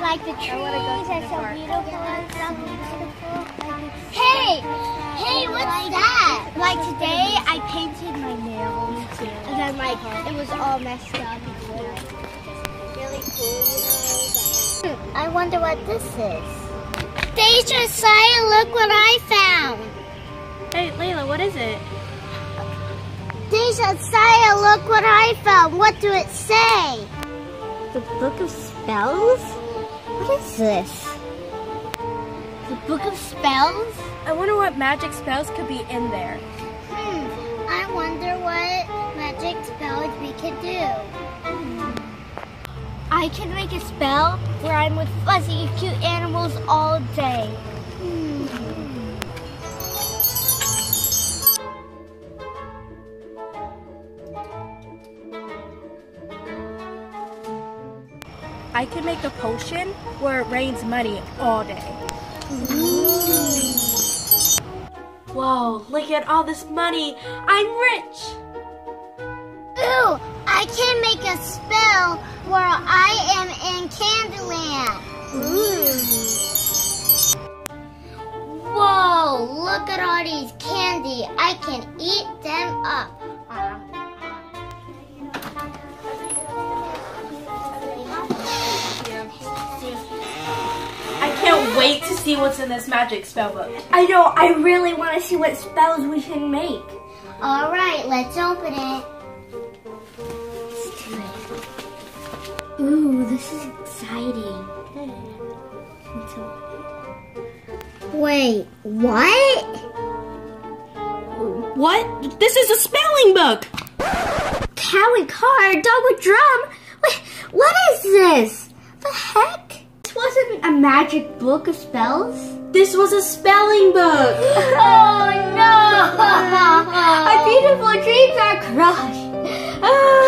like the trees are so beautiful and so beautiful. Hey, hey, what's that? Like today, I painted my nails, too, and then like it was all messed up. Really cool, you know. I wonder what this is. Deja Saya, look what I found. Hey, Layla, what is it? Deja Saya, look what I found. What do it say? The Book of Spells? What is this? The Book of Spells? I wonder what magic spells could be in there. Hmm, I wonder what magic spells we could do. I can make a spell where I'm with fuzzy, cute animals all day. I can make a potion where it rains money all day. Whoa, look at all this money. I'm rich. Ooh, I can make a spell where I am in Candyland. Ooh. Whoa, look at all these candy. I can eat them up. Wait to see what's in this magic spell book. I know, I really want to see what spells we can make. All right, let's open it. Ooh, this is exciting. Wait, what? What? This is a spelling book. Cow and car, dog with drum. Wait, what is this? The heck? wasn't a magic book of spells. This was a spelling book. oh no! My beautiful dreams are crushed.